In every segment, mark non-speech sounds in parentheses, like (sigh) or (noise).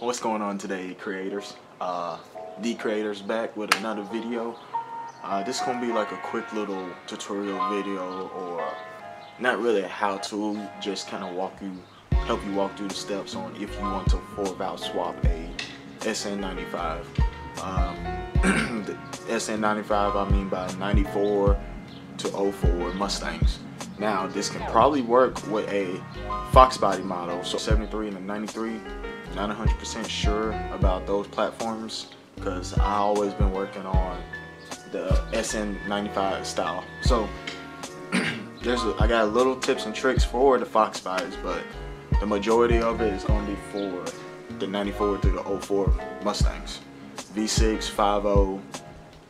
What's going on today, creators? Uh, the creators back with another video. Uh, this is gonna be like a quick little tutorial video, or not really a how-to, just kind of walk you, help you walk through the steps on if you want to four valve swap a SN95. Um, (clears throat) the SN95, I mean by 94 to 04 Mustangs. Now, this can probably work with a Fox body model, so 73 and a 93 not 100% sure about those platforms because I always been working on the SN95 style. So (clears throat) there's a, I got little tips and tricks for the Fox bodies, but the majority of it is going to be for the 94 through the 04 Mustangs, V6, 50,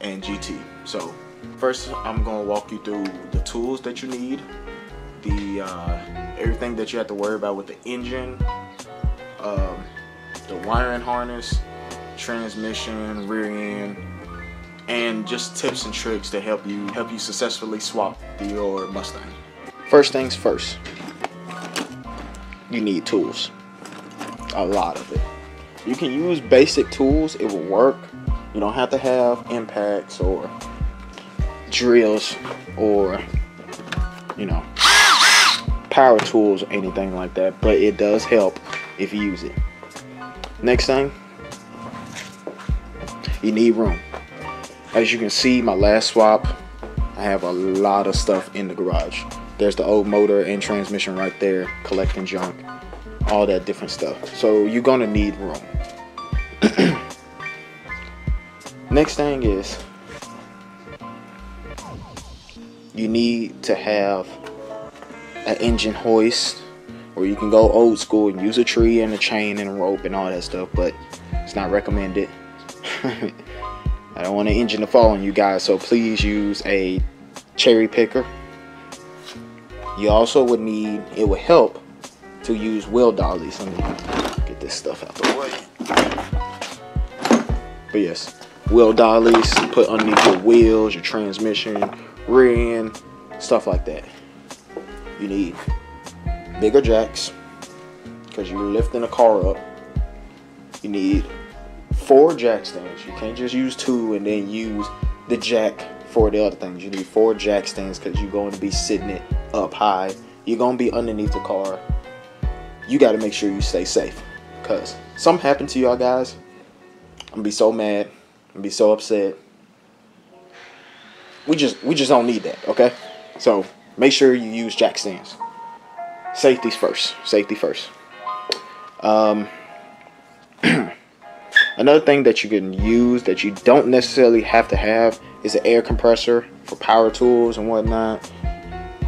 and GT. So first I'm going to walk you through the tools that you need, the uh, everything that you have to worry about with the engine, um, the wiring harness, transmission, rear end, and just tips and tricks to help you help you successfully swap your Mustang. First things first, you need tools. A lot of it. You can use basic tools, it will work. You don't have to have impacts or drills or you know power tools or anything like that, but it does help if you use it. Next thing, you need room. As you can see, my last swap, I have a lot of stuff in the garage. There's the old motor and transmission right there, collecting junk, all that different stuff. So you're gonna need room. (clears throat) Next thing is, you need to have an engine hoist or you can go old school and use a tree and a chain and a rope and all that stuff but it's not recommended (laughs) I don't want an engine to fall on you guys so please use a cherry picker you also would need it would help to use wheel dollies let me get this stuff out the way but yes wheel dollies put underneath your wheels your transmission rear end stuff like that you need bigger jacks because you're lifting a car up. You need four jack stands. You can't just use two and then use the jack for the other things. You need four jack stands because you're going to be sitting it up high. You're going to be underneath the car. You got to make sure you stay safe because something happened to y'all guys. I'm to be so mad. I'm to be so upset. We just we just don't need that, okay? So make sure you use jack stands safety's first. Safety first. Um, (clears throat) another thing that you can use that you don't necessarily have to have is an air compressor for power tools and whatnot.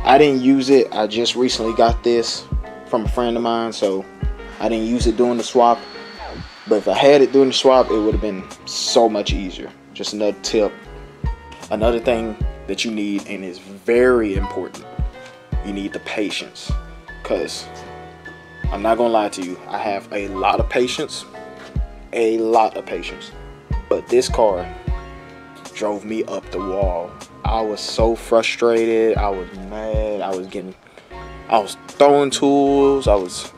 I didn't use it. I just recently got this from a friend of mine, so I didn't use it during the swap. But if I had it during the swap, it would have been so much easier. Just another tip. Another thing that you need and is very important. You need the patience because I'm not gonna lie to you, I have a lot of patience, a lot of patience, but this car drove me up the wall. I was so frustrated, I was mad, I was getting, I was throwing tools, I was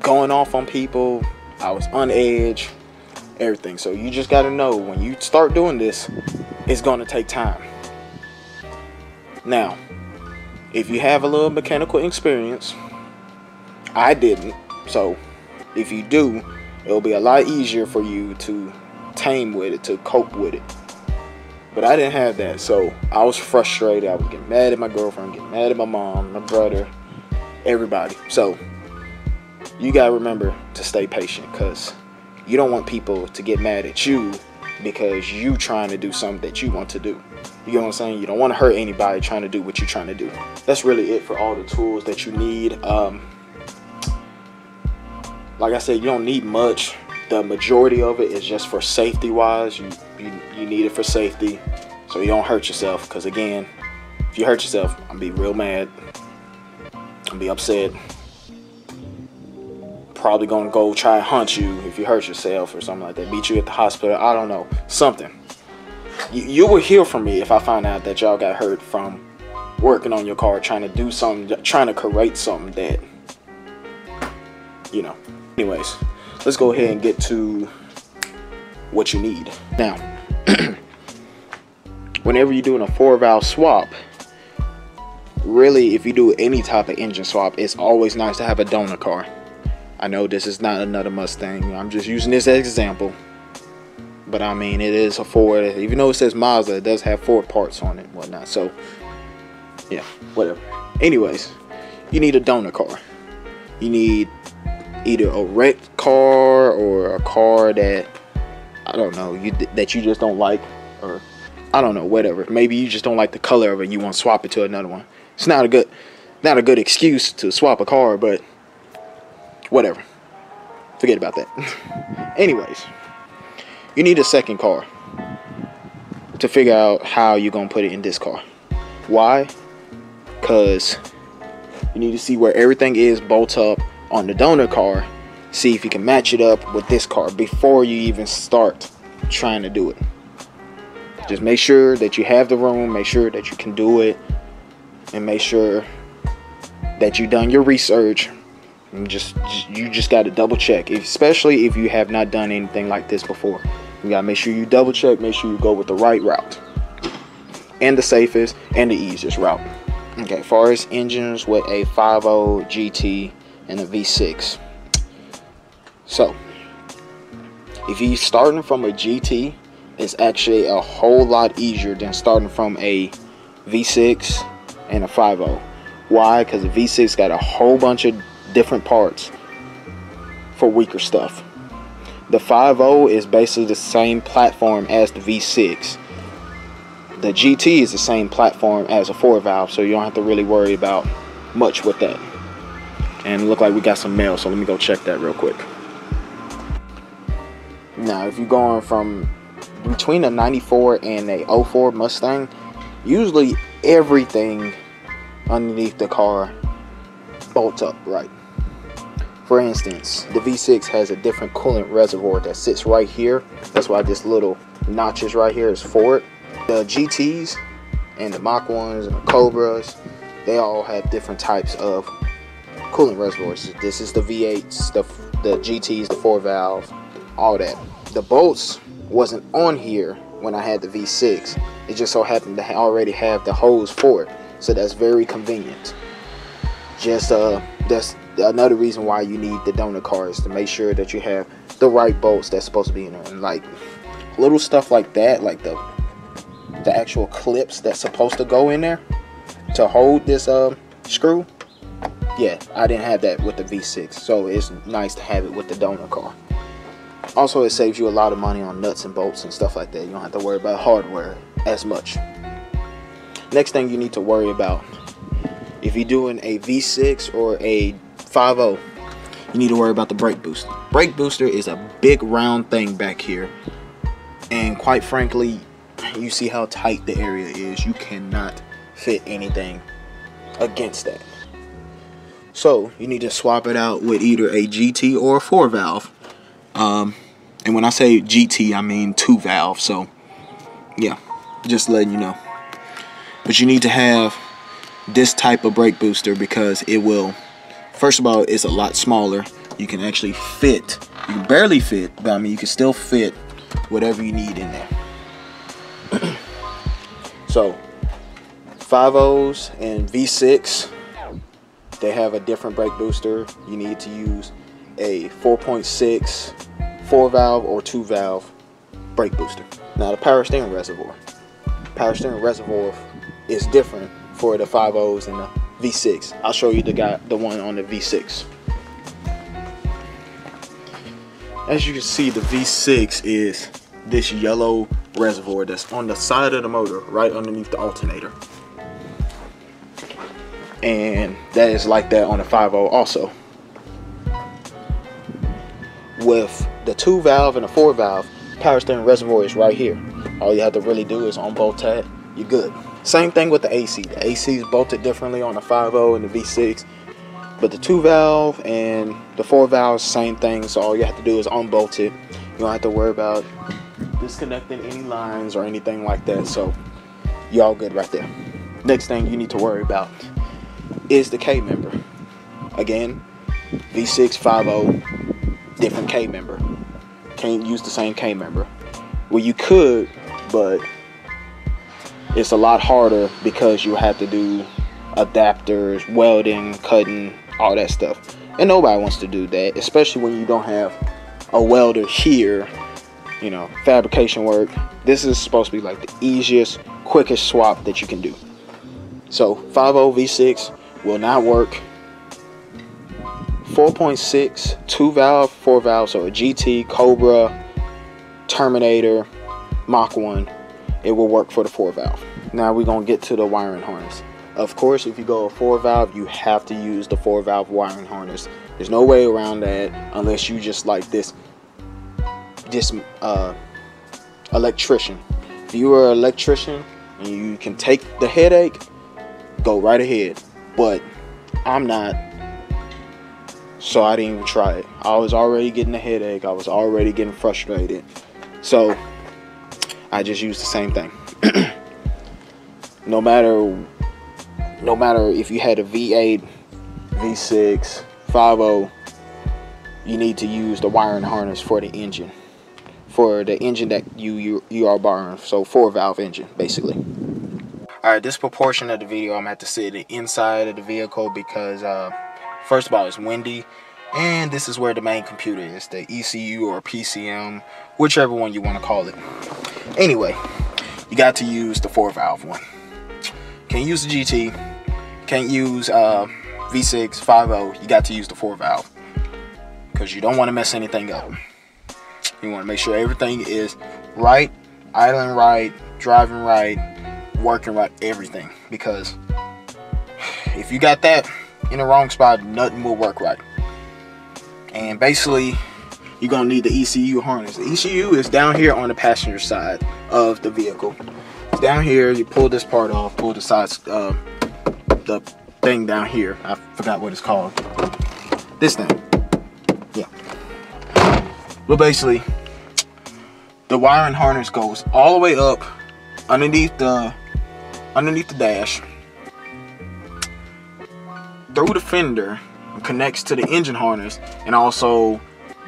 going off on people, I was on edge, everything. So you just gotta know when you start doing this, it's gonna take time. Now, if you have a little mechanical experience, I didn't. So if you do, it'll be a lot easier for you to tame with it, to cope with it. But I didn't have that, so I was frustrated. I was getting mad at my girlfriend, getting mad at my mom, my brother, everybody. So you gotta remember to stay patient because you don't want people to get mad at you because you trying to do something that you want to do. You get what I'm saying? You don't want to hurt anybody trying to do what you're trying to do. That's really it for all the tools that you need. Um, like I said, you don't need much. The majority of it is just for safety wise. You, you, you need it for safety so you don't hurt yourself. Because again, if you hurt yourself, I'm be real mad. I'm be upset. probably gonna go try and hunt you if you hurt yourself or something like that. Beat you at the hospital. I don't know. Something. You, you will hear from me if I find out that y'all got hurt from working on your car, trying to do something, trying to correct something that, you know. Anyways, let's go ahead and get to what you need. Now, (clears throat) whenever you're doing a four valve swap, really, if you do any type of engine swap, it's always nice to have a donor car. I know this is not another Mustang. I'm just using this as example. But I mean, it is a Ford. Even though it says Mazda, it does have Ford parts on it and whatnot. So, yeah, whatever. Anyways, you need a donor car. You need either a wrecked car or a car that I don't know you that you just don't like, or I don't know, whatever. Maybe you just don't like the color of it. You want to swap it to another one. It's not a good, not a good excuse to swap a car, but whatever. Forget about that. (laughs) Anyways, you need a second car to figure out how you're gonna put it in this car. Why? Because you need to see where everything is bolt up on the donor car. See if you can match it up with this car before you even start trying to do it. Just make sure that you have the room, make sure that you can do it, and make sure that you've done your research and just you just got to double check especially if you have not done anything like this before you got to make sure you double check make sure you go with the right route and the safest and the easiest route okay far as engines with a 50 gt and a v6 so if you're starting from a gt it's actually a whole lot easier than starting from a v6 and a 5.0. Why? Because the V6 got a whole bunch of different parts for weaker stuff. The 5.0 is basically the same platform as the V6. The GT is the same platform as a 4 valve, so you don't have to really worry about much with that. And look like we got some mail, so let me go check that real quick. Now, if you're going from between a 94 and a 04 Mustang, usually everything underneath the car bolts up right. For instance, the V6 has a different coolant reservoir that sits right here. That's why this little notches right here is for it. The GTs and the Mach 1s and the Cobras, they all have different types of coolant reservoirs. This is the V8s, the, the GTs, the 4 valve, all that. The bolts wasn't on here when I had the V6. It just so happened to already have the hose for it. So that's very convenient. Just uh, that's another reason why you need the donor cars to make sure that you have the right bolts that's supposed to be in there. And like little stuff like that, like the the actual clips that's supposed to go in there to hold this uh, screw. Yeah, I didn't have that with the V6, so it's nice to have it with the donor car. Also, it saves you a lot of money on nuts and bolts and stuff like that. You don't have to worry about hardware as much. Next thing you need to worry about, if you're doing a V6 or a 5.0, you need to worry about the brake booster. Brake booster is a big round thing back here. And quite frankly, you see how tight the area is. You cannot fit anything against that. So you need to swap it out with either a GT or a 4 valve. Um, and when I say GT, I mean two valve. So, yeah, just letting you know. But you need to have this type of brake booster because it will, first of all, it's a lot smaller. You can actually fit, you can barely fit, but I mean, you can still fit whatever you need in there. (clears throat) so, 5.0s and V6, they have a different brake booster. You need to use a 4.6 4 valve or 2 valve brake booster. Now the power steering reservoir. Power steering reservoir is different for the 5.0s and the V6. I'll show you the guy the one on the V6. As you can see the V6 is this yellow reservoir that's on the side of the motor right underneath the alternator. And that is like that on the 5.0 also. With the two valve and the four valve power steering reservoir is right here. All you have to really do is unbolt that, you're good. Same thing with the AC. The AC is bolted differently on the 5.0 and the V6. But the two valve and the four valves, same thing. So all you have to do is unbolt it. You don't have to worry about disconnecting any lines or anything like that. So you're all good right there. Next thing you need to worry about is the K member. Again, V650, different K member. Can't use the same K member. Well, you could, but it's a lot harder because you have to do adapters, welding, cutting, all that stuff. And nobody wants to do that, especially when you don't have a welder here, you know, fabrication work. This is supposed to be like the easiest, quickest swap that you can do. So 5.0 V6 will not work. 4.6, two valve, four valve, so a GT, Cobra, Terminator, Mach 1, it will work for the four valve. Now we're gonna get to the wiring harness. Of course, if you go a four valve, you have to use the four valve wiring harness. There's no way around that unless you just like this, this uh, electrician. If you are an electrician and you can take the headache, go right ahead. But I'm not, so I didn't even try it. I was already getting a headache. I was already getting frustrated. So I just used the same thing. (clears throat) no matter no matter if you had a V8, V6, 50, you need to use the wiring harness for the engine. For the engine that you you, you are borrowing. So four valve engine, basically. Alright, this proportion of the video I'm to have to sit the inside of the vehicle because uh, first of all it's windy and this is where the main computer is, the ECU or PCM, whichever one you want to call it. Anyway, you got to use the four valve one. Can't use the GT, can't use uh, V6 50. You got to use the four valve because you don't want to mess anything up. You want to make sure everything is right, idling right, driving right, working right, everything. Because if you got that in the wrong spot, nothing will work right. And basically, you're gonna need the ECU harness. The ECU is down here on the passenger side of the vehicle. It's down here. You pull this part off, pull the sides, uh, the thing down here. I forgot what it's called. This thing. Yeah. But basically, the wiring harness goes all the way up underneath the underneath the dash through the fender connects to the engine harness and also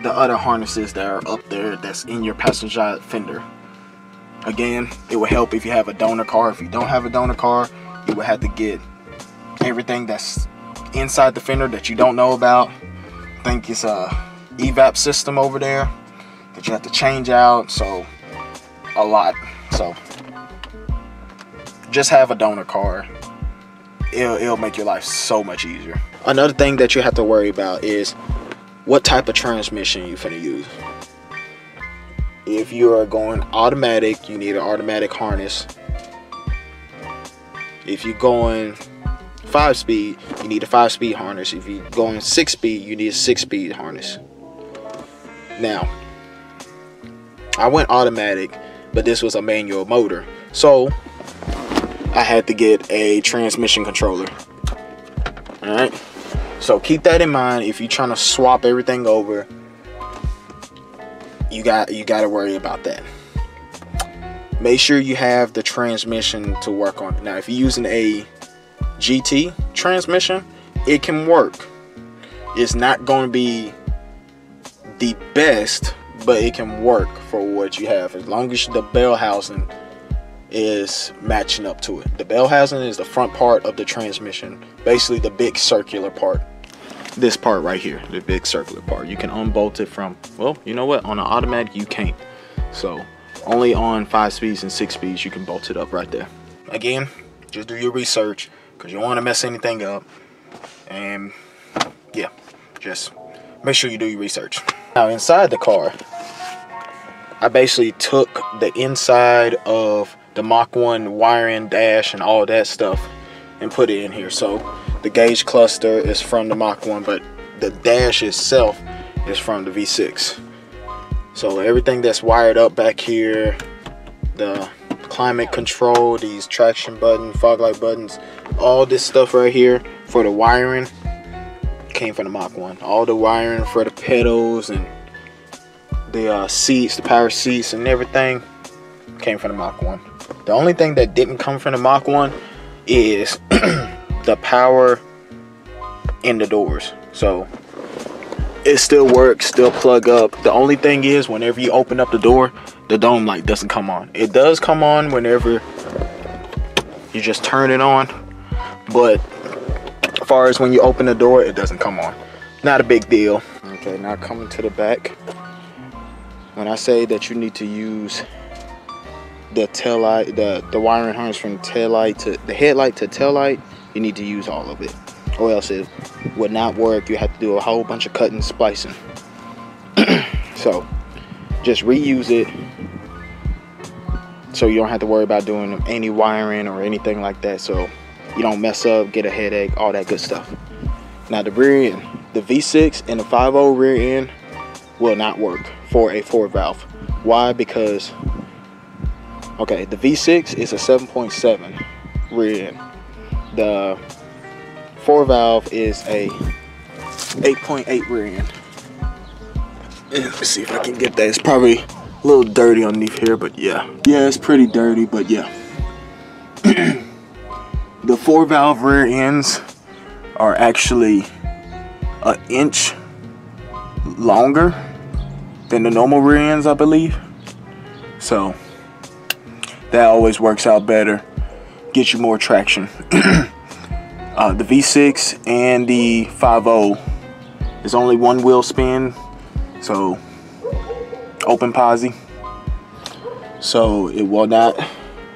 the other harnesses that are up there that's in your passenger fender again it will help if you have a donor car if you don't have a donor car you will have to get everything that's inside the fender that you don't know about. I think it's a evap system over there that you have to change out. So a lot. So just have a donor car. It'll, it'll make your life so much easier. Another thing that you have to worry about is what type of transmission you're gonna use. If you are going automatic, you need an automatic harness. If you're going five speed, you need a five speed harness. If you're going six speed, you need a six speed harness. Now, I went automatic, but this was a manual motor. So, I had to get a transmission controller. Alright? So keep that in mind if you're trying to swap everything over. You got you got to worry about that. Make sure you have the transmission to work on. Now, if you're using a GT transmission, it can work. It's not going to be the best, but it can work for what you have as long as the bell housing is matching up to it. The bell housing is the front part of the transmission, basically the big circular part. This part right here, the big circular part. You can unbolt it from, well, you know what? On an automatic, you can't. So only on five speeds and six speeds, you can bolt it up right there. Again, just do your research because you don't want to mess anything up. And yeah, just make sure you do your research. Now inside the car, I basically took the inside of the Mach 1 wiring dash and all that stuff and put it in here. So the gauge cluster is from the Mach 1, but the dash itself is from the V6. So everything that's wired up back here, the climate control, these traction button, fog light buttons, all this stuff right here for the wiring came from the Mach 1. All the wiring for the pedals and the uh, seats, the power seats and everything came from the Mach 1. The only thing that didn't come from the Mach 1 is (clears throat) the power in the doors. So it still works, still plug up. The only thing is whenever you open up the door, the dome light doesn't come on. It does come on whenever you just turn it on, but as far as when you open the door, it doesn't come on. Not a big deal. Okay, now coming to the back. When I say that you need to use the tail light, the, the wiring harness from tail light to the headlight to tail light, you need to use all of it. Or else it would not work. You have to do a whole bunch of cutting splicing. (clears throat) so just reuse it so you don't have to worry about doing any wiring or anything like that so you don't mess up get a headache all that good stuff now the rear end the v6 and the 5.0 rear end will not work for a 4 valve why because okay the v6 is a 7.7 rear end the 4 valve is a 8.8 rear end Let's see if I can get that. It's probably a little dirty underneath here, but yeah. Yeah, it's pretty dirty, but yeah. (clears throat) the four valve rear ends are actually an inch longer than the normal rear ends, I believe. So that always works out better, get you more traction. (clears throat) uh, the V6 and the 5.0 is only one wheel spin so open posi. So it will not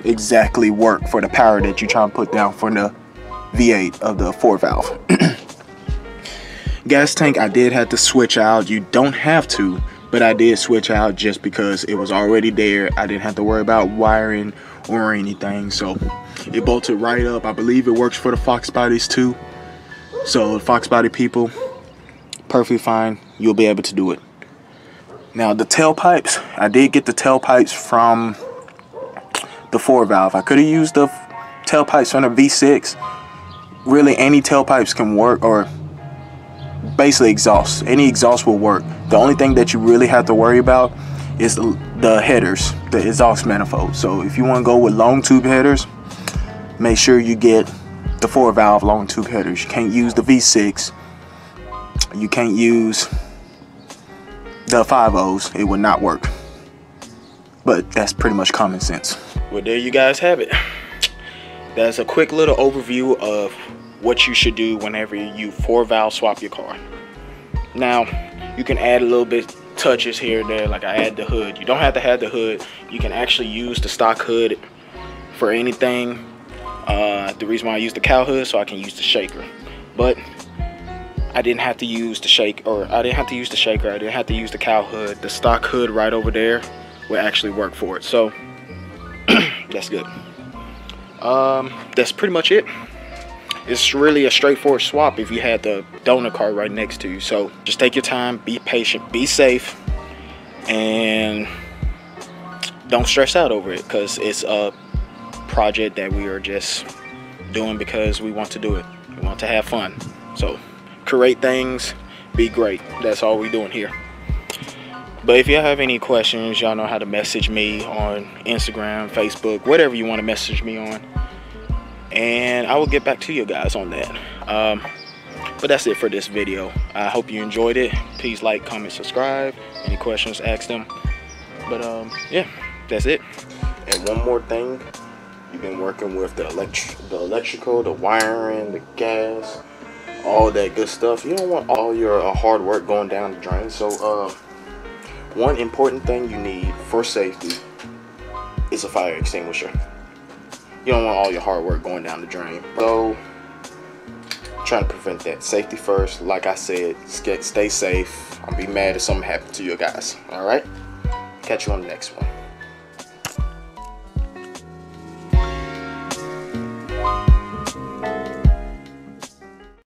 exactly work for the power that you're trying to put down for the V8 of the four valve. (clears throat) Gas tank I did have to switch out. You don't have to, but I did switch out just because it was already there. I didn't have to worry about wiring or anything. So it bolted right up. I believe it works for the Fox bodies too. So Fox body people, perfectly fine. You'll be able to do it. Now the tailpipes, I did get the tailpipes from the 4 valve. I could have used the tailpipes from the V6. Really any tailpipes can work or basically exhaust. Any exhaust will work. The only thing that you really have to worry about is the, the headers, the exhaust manifold. So if you want to go with long tube headers, make sure you get the 4 valve long tube headers. You can't use the V6. You can't use the five O's, it would not work. But that's pretty much common sense. Well, there you guys have it. That's a quick little overview of what you should do whenever you four valve swap your car. Now, you can add a little bit touches here and there, like I add the hood. You don't have to have the hood. You can actually use the stock hood for anything. Uh, the reason why I use the cowl hood so I can use the shaker. But I didn't have to use the shake or I didn't have to use the shaker. I didn't have to use the cowl hood. The stock hood right over there will actually work for it. So (clears throat) that's good. Um, that's pretty much it. It's really a straightforward swap if you had the donor card right next to you. So just take your time, be patient, be safe, and don't stress out over it because it's a project that we are just doing because we want to do it. We want to have fun. So create things, be great. That's all we're doing here. But if y'all have any questions, y'all know how to message me on Instagram, Facebook, whatever you want to message me on. And I will get back to you guys on that. Um, but that's it for this video. I hope you enjoyed it. Please like, comment, subscribe. Any questions, ask them. But um, yeah, that's it. And one more thing, you've been working with the elect the electrical, the wiring, the gas, all that good stuff. You don't want all your uh, hard work going down the drain. So, uh, one important thing you need for safety is a fire extinguisher. You don't want all your hard work going down the drain. So, trying to prevent that. Safety first. Like I said, stay safe. I'll be mad if something happens to you guys. All right? Catch you on the next one.